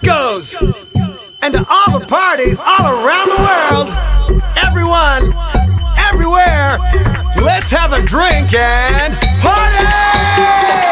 discos, and to all the parties all around the world. Everyone, everywhere, let's have a drink and party!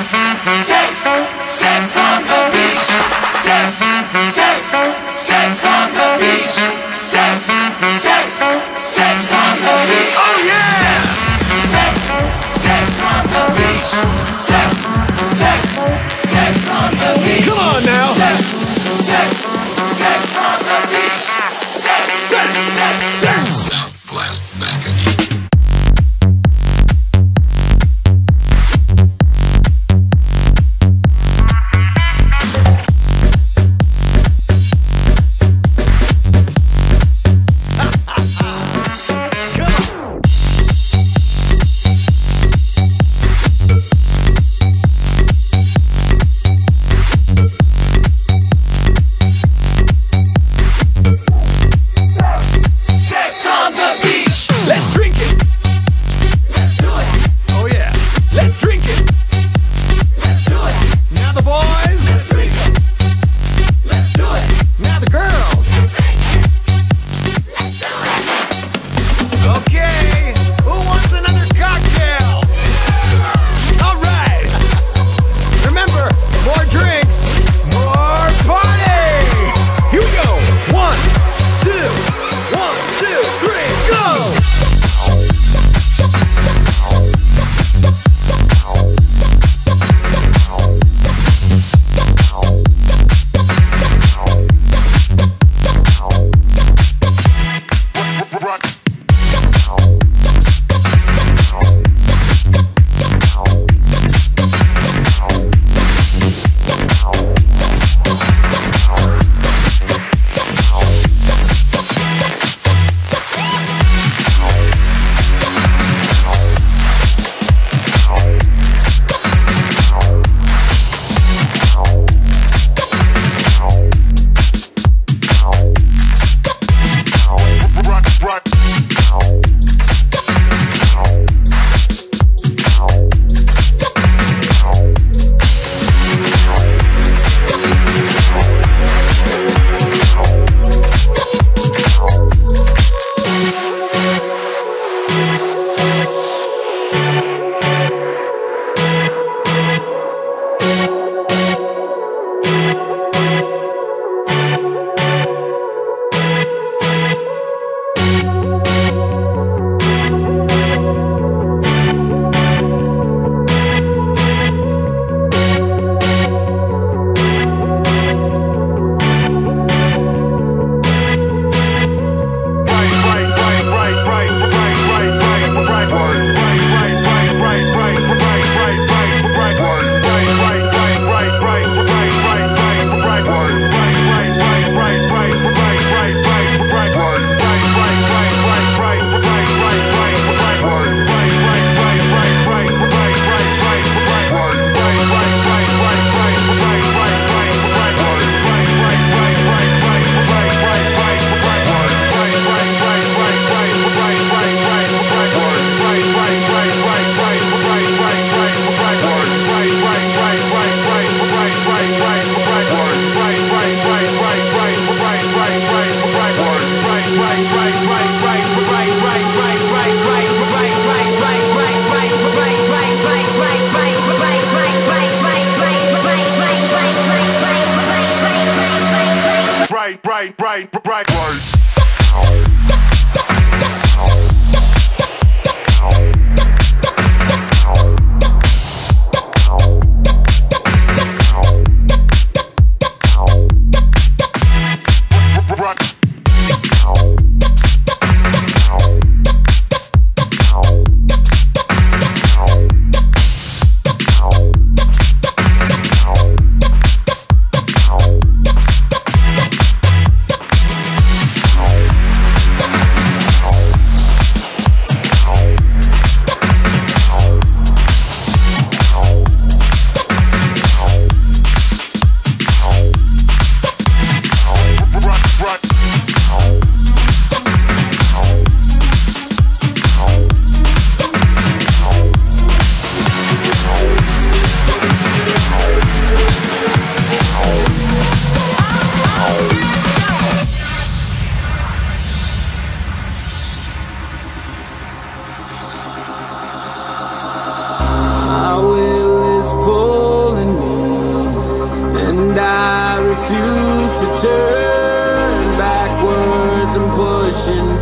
Sex, sex, sex on the beach. Sex, sex, sex on the beach.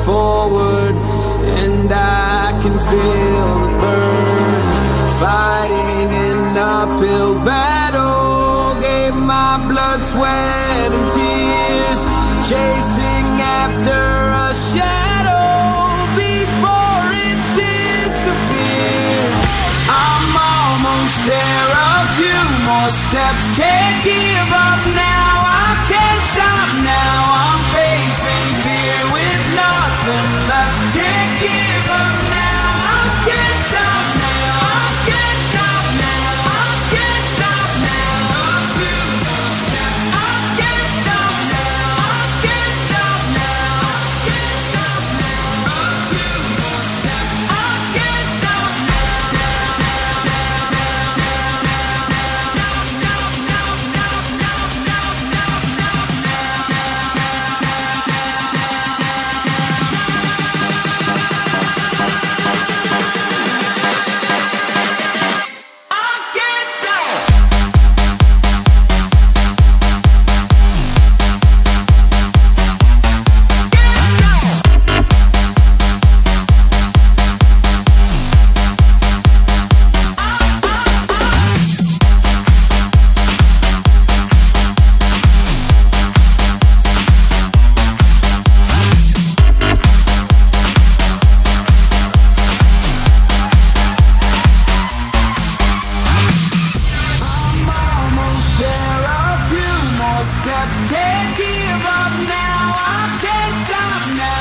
forward, and I can feel the burn. Fighting an uphill battle, gave my blood, sweat, and tears, chasing after a shadow before it disappears. I'm almost there, a few more steps, can't give up. I can't give up now, I can't stop now.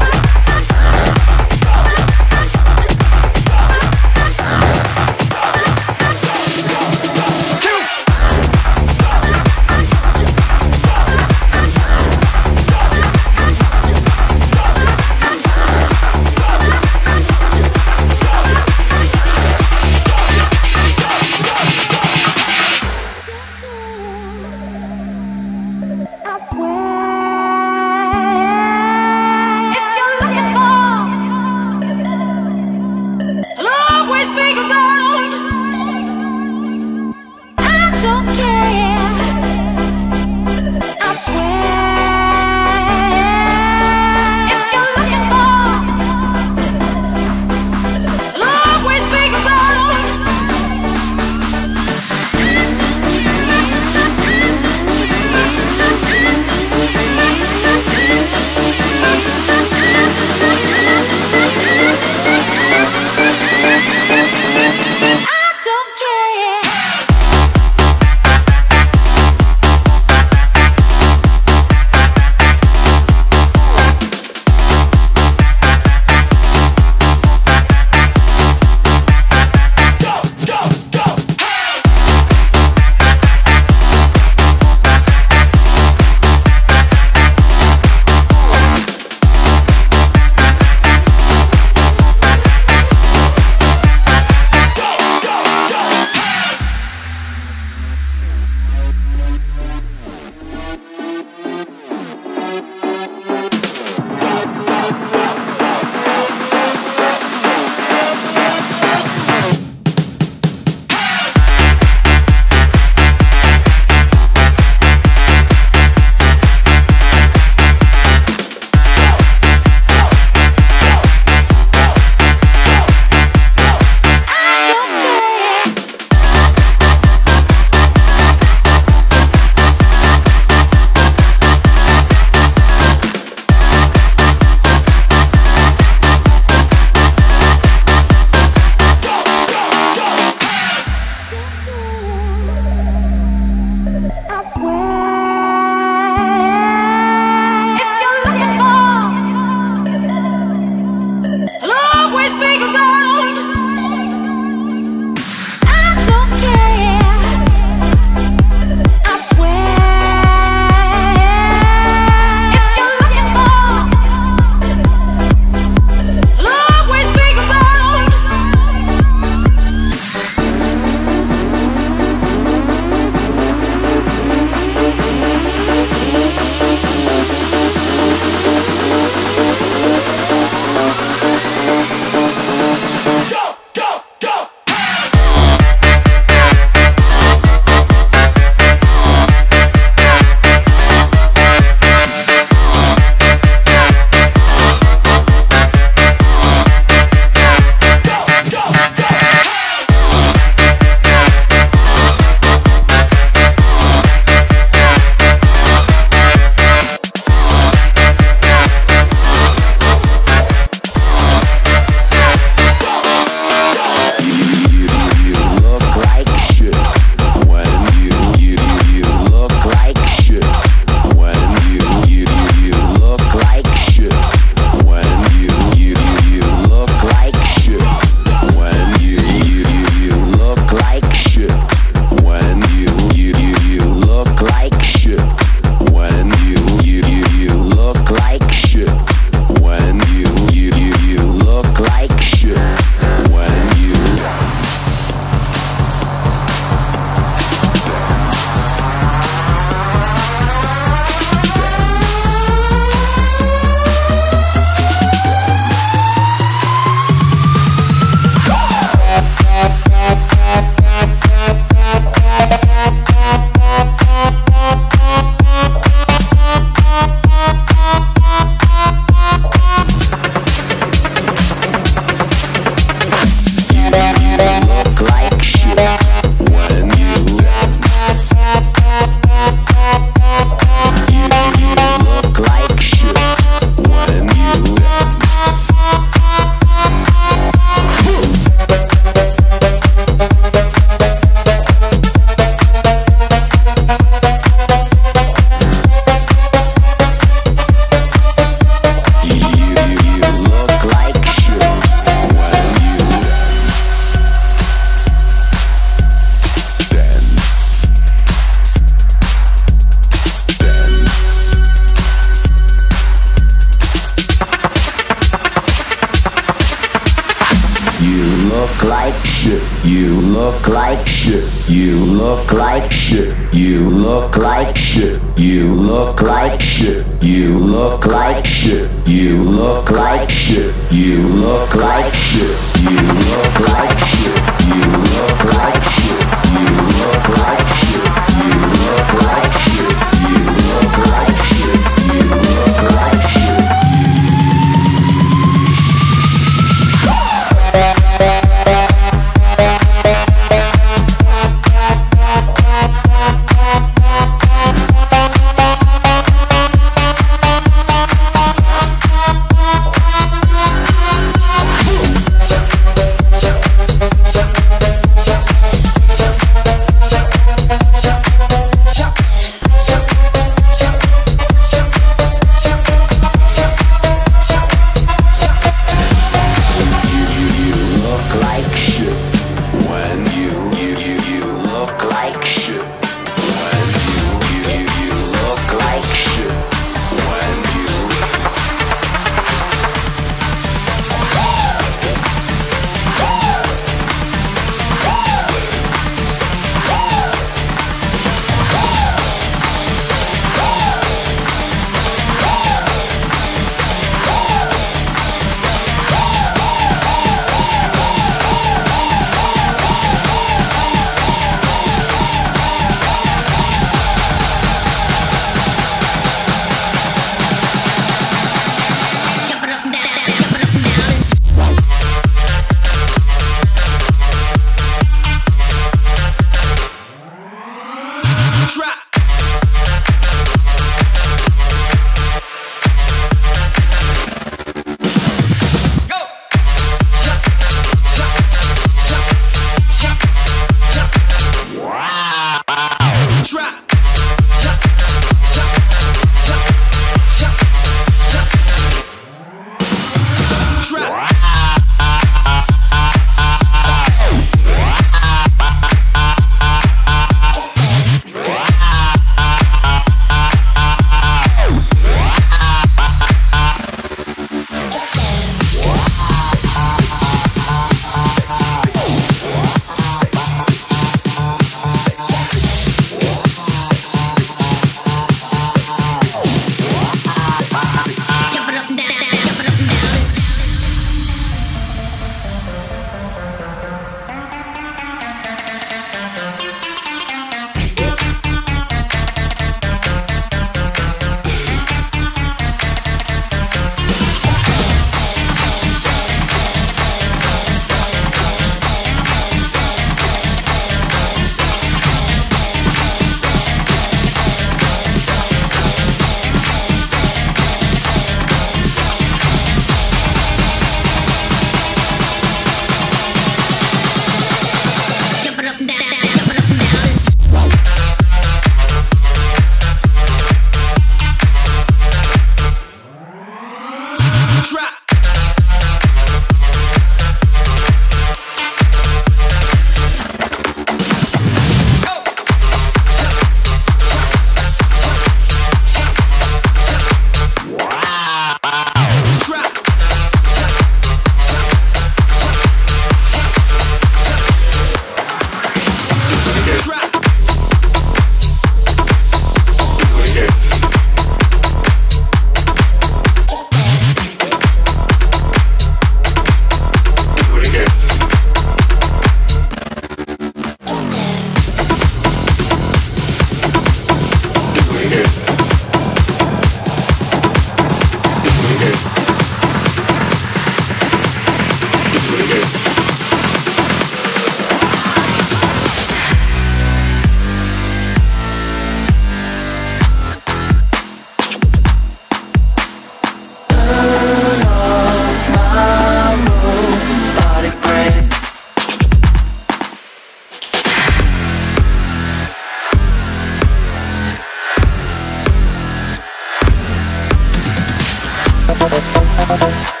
Bye.